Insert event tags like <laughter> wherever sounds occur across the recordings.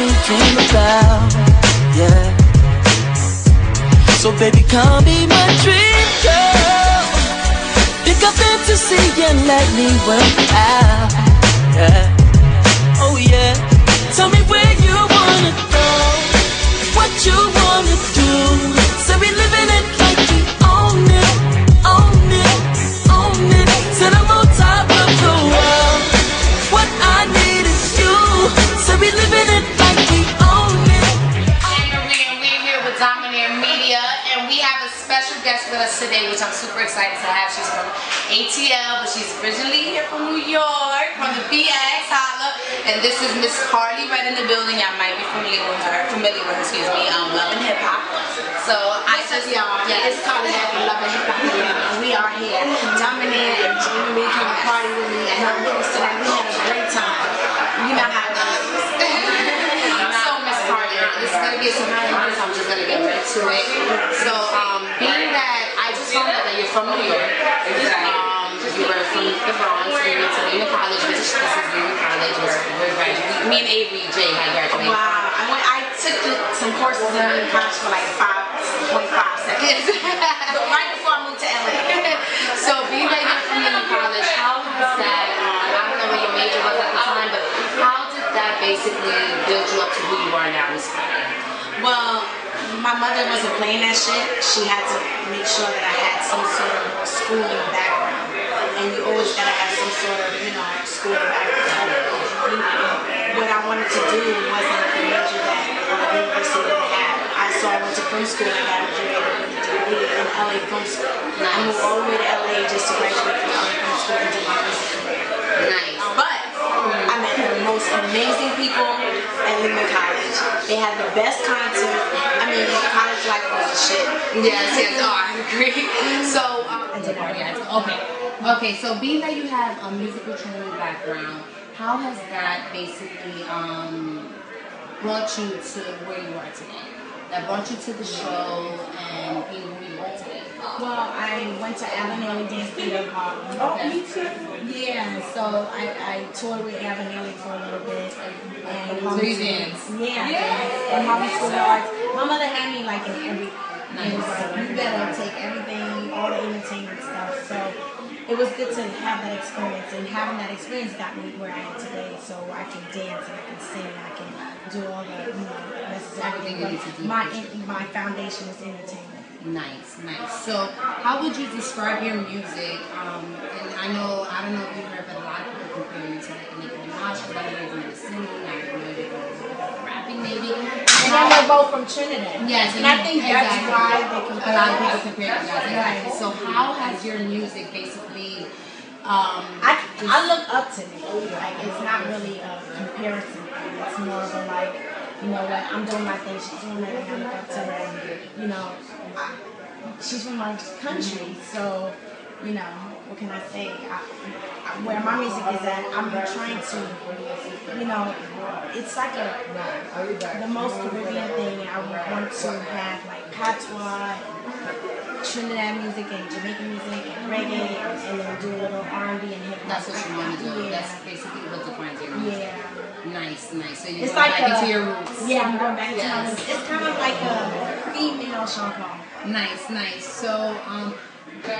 only dream about. Yeah. So baby, come be my dream girl. Pick up fantasy and let me work out. Yeah. Oh yeah. Tell me where you wanna go, what you wanna do. ATL but she's originally here from New York, from the BX, holla. And this is Miss Karlie right in the building. Y'all might be familiar with her, familiar with her, excuse me, um, Love and Hip Hop. So I just, y'all? yes. It's Karlie Happy Love and Hip Hop and we are here. Domineer and Jamie came to party with me at her house tonight. We had a great time. You know how it is. <laughs> so Miss Carly, this is gonna be some so I'm just gonna get right to it. So, um, being that I just found out that you're from New York, from the Bronx, you went to Lehman College, which this is Lehman College, where we're graduating. Me and Avery J had graduated. Wow. I went. I took the- some courses in Lehman College for like five, point five seconds. <laughs> so right before I moved to LA. <laughs> so being that you're from Lehman College, how has that, um, I don't know what your major was at the time, but how did that basically build you up to who you are now? Well, my mother wasn't playing that shit. She had to make sure that I had some sort of schooling background. And you always gotta have some sort of, you know, schooling background. What I wanted to do wasn't the major that the university would have. I so I went to film school and got graduated with a degree in LA Film School. I moved all the way to LA just to graduate from LA Film School and do my music career. Nice. But I met the most amazing people at Lehman College. They had the best content. I mean, college life was shit. Yes, yes, oh, I agree. So, um, yes, okay. Okay, so being that you have a musical training background, how has that basically um, brought you to where you are today? That brought you to the show and being who you are today? Well, I went to Alvin Ailey Dance Theater in Harlem. Okay. Yeah, so I, I toured with Alvin Ailey for a little bit. And So you dance? Yeah, yeah. and Harlem School of Arts. My mother had me like in every. It was like, you better take everything, all the entertainment stuff. So it was good to have that experience, and having that experience got me where I am today. So I can dance and I can sing, and I can do all the you know necessary. Everything you need to do. My my foundation is entertainment. Nice, nice. So, how would you describe your music? Um, and I know, I don't know if you heard, but a lot of people compare you to like Nicki Minaj. because I know you're both from Trinidad. Yes, and I think that's why they a lot of people compare you guys. Exactly. So, how has your music basically? Um, I, I look up to them. Like it's not really a comparison thing. It's more of a like, you know what, I'm doing my thing, she's doing her thing, I look up to her. You know, she's from my country, so you know, what can I say? I, where my music is at, I'm trying to, you know, it's like a the most Caribbean thing. I want to have like patois. Trinidad music and Jamaican music and reggae and then do a little R&B and hip hop. that's what you want to do. Yeah. That's basically what defines your music. yeah. Nice, nice. So you're It's going like back a, into your roots. Yeah, I'm going back to my roots. It's kind of like a female Sean Paul. Nice, nice. So, um,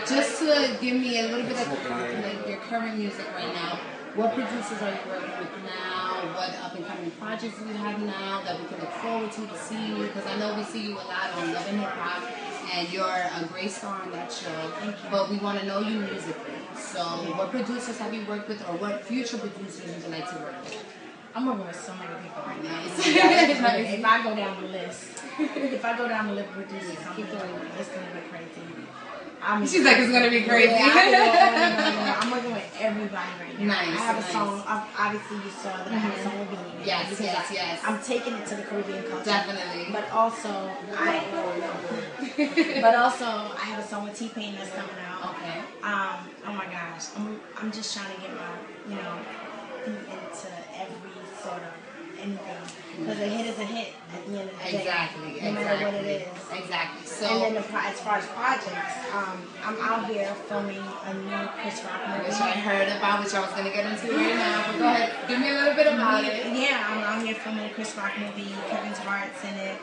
just to give me a little bit of like your current music right now, what producers are you working with now? What up and coming projects do you have now that we can look forward to to see you? Because I know we see you a lot on Love and Hip Hop, and you're a great star on that show. But we want to know you musically. So, what producers have you worked with, or what future producers would you like to work with? I'm working with so many people right now. <laughs> If I go down the list, if I go down the list of producers, I'm doing, it's gonna be crazy. I'm, She's like, it's gonna be crazy. Yeah. <laughs> I'm working with everybody right now. Nice, I have a nice. song. Obviously, you saw that I have a song with Beenie. Yes, yes, yes. I'm taking it to the Caribbean culture. Definitely. But also, I. <laughs> but also, I have a song with T Pain that's coming out. Okay. Um, oh my gosh, I'm, I'm just trying to get my, you know, feet into every sort of anything. Because a hit is a hit at the end of the day. Exactly. No matter exactly. what it is. Exactly. So. and then the, pro- as far as projects, um, I'm out here filming a new Chris Rock movie. which I heard about, which I was gonna get into right now. But go ahead, give me a little bit about it. Yeah, I'm out here filming a Chris Rock movie. Kevin Hart's in it.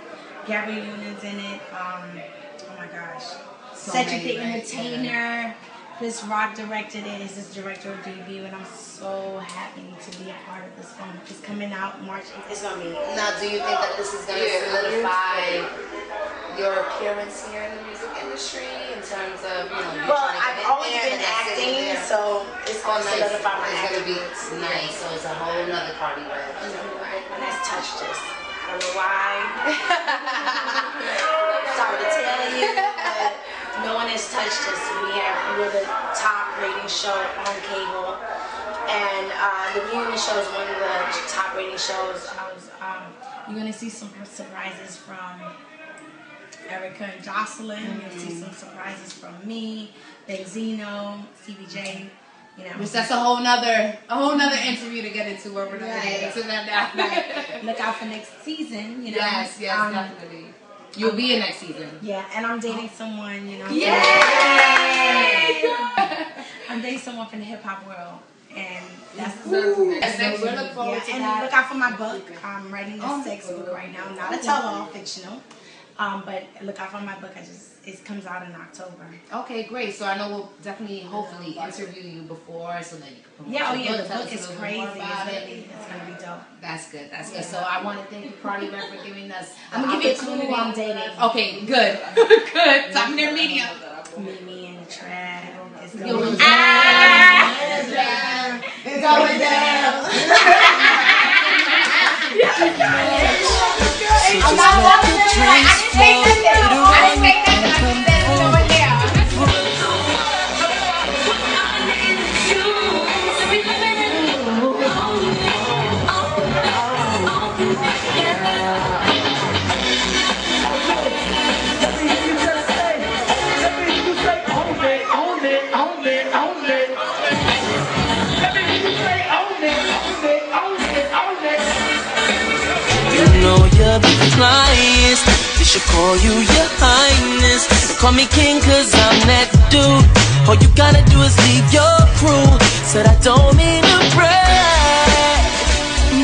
Gabby Union's in it. Um, oh my gosh. So Cedric the? Entertainer. Chris Rock directed it. He's his director of debut, and I'm so happy to be a part of this film. It's coming out March 8th. It's gonna be. Now, do you think that this is gonna Yeah. solidify your appearance here in the music industry in terms of you know? you Well, trying to I've in always there been and then sitting acting, so it's Oh, gonna nice. solidify my It's gonna be acting. nice. So it's a whole nother party right? And that's touched us. I don't know why. <laughs> touched us. We have we're the top rating show on cable, and uh, the reunion show is one of the top rating shows. Um, you're gonna see some surprises from Erica and Joseline. You'll see some surprises from me, Benzino, CBJ. You know, Which that's a whole nother a whole nother interview to get into where we're not Right. getting into that now. Right. <laughs> look out for next season. You know, Yes, yes, Um, definitely. You'll be in next season. Yeah, and I'm dating someone. You know, Yay! I'm dating someone from the hip hop world, and that's And then we look forward yeah, to and that. look out for my book. I'm writing a Oh. sex book right now, not a tell-all, fictional. Um, but look out for my book. I just it comes out in October. Okay, great. So I know we'll definitely, hopefully, interview you before so that you can promote Yeah, oh yeah, book, the book is crazy. It's about gonna it. be it's gonna be dope. That's good. That's good. So I want to thank you, Party Rep, for giving us. <laughs> I'm gonna give you a clue opportunity. who I'm dating. Okay, good, <laughs> good. Domineer media. Meet me in the trap. It's going it's down. It's going down. <laughs> I'm not loving it. I didn't take that down. I didn't take that down. I just said it's going down. You you're the flyest. They should call you your highness. Call me king cause I'm that dude. All you gotta do is leave your crew. Said I don't mean to brag.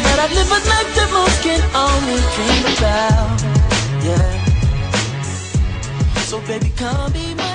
But I live a life that most can only dream about. Yeah. So baby, come be my